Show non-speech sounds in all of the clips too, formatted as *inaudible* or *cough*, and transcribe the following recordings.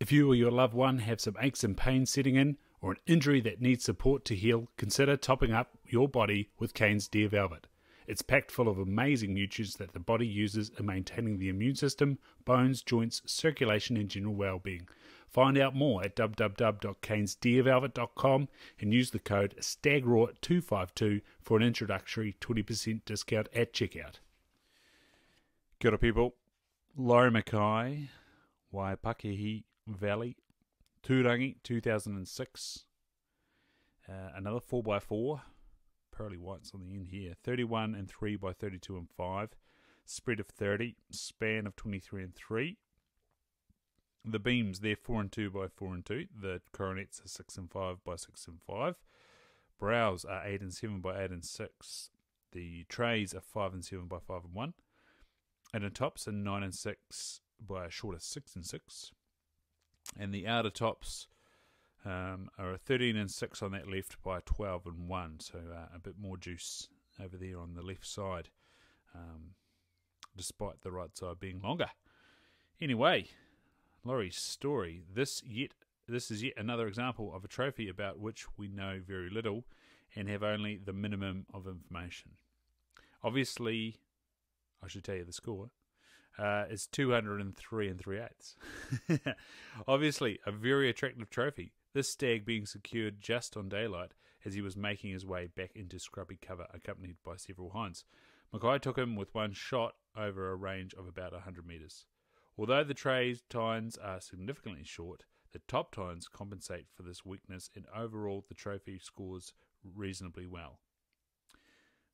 If you or your loved one have some aches and pains setting in, or an injury that needs support to heal, consider topping up your body with Canes Deer Velvet. It's packed full of amazing nutrients that the body uses in maintaining the immune system, bones, joints, circulation, and general well-being. Find out more at www.canesdeervelvet.com and use the code STAGROAR252 for an introductory 20% discount at checkout. Kia people. Laurie McKay, Waipakihi Valley, Turangi, 2006. Uh, another 4x4, pearly whites on the end here. 31 and 3 by 32 and 5. Spread of 30, span of 23 and 3. The beams, they're 4 and 2 by 4 and 2. The coronets are 6 and 5 by 6 and 5. Brows are 8 and 7 by 8 and 6. The trays are 5 and 7 by 5 and 1. And the tops are 9 and 6 by a shorter 6 and 6. And the outer tops um, are a 13 and 6 on that left by 12 and 1. So uh, a bit more juice over there on the left side, um, despite the right side being longer. Anyway, Laurie's story. This yet this is yet another example of a trophy about which we know very little and have only the minimum of information. Obviously, I should tell you the score. Uh, it's 203 and 3 eighths. *laughs* Obviously, a very attractive trophy. This stag being secured just on daylight as he was making his way back into scrubby cover, accompanied by several hinds. McKay took him with one shot over a range of about 100 metres. Although the tray tines are significantly short, the top tines compensate for this weakness, and overall the trophy scores reasonably well.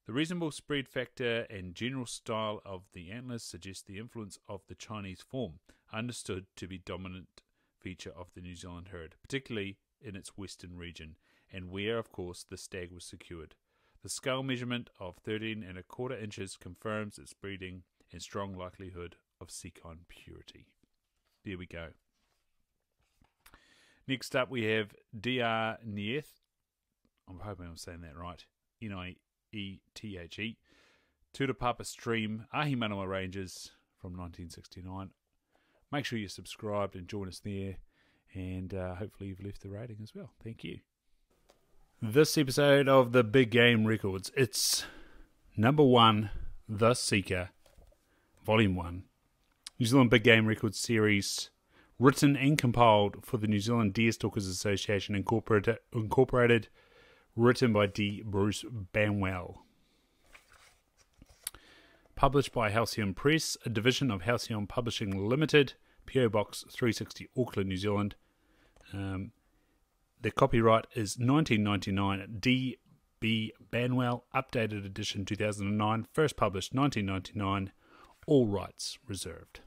The reasonable spread factor and general style of the antlers suggest the influence of the Chinese form, understood to be dominant feature of the New Zealand herd, particularly in its western region, and where, of course, the stag was secured. The scale measurement of 13 and a quarter inches confirms its breeding and strong likelihood of Seacon purity. There we go. Next up, we have Dr. Nieth. I'm hoping I'm saying that right. N I E T H E. To Papa Stream, Ahimanawa Ranges from 1969. Make sure you're subscribed and join us there. And uh, hopefully, you've left the rating as well. Thank you. This episode of the Big Game Records, it's number one, The Sika, Volume 1. New Zealand Big Game Records series, written and compiled for the New Zealand Deerstalkers Association Incorporated, incorporated written by D. Bruce Banwell. Published by Halcyon Press, a division of Halcyon Publishing Limited, PO Box 360, Auckland, New Zealand. Um, the copyright is 1999 D. B. Banwell, updated edition 2009, first published 1999, all rights reserved.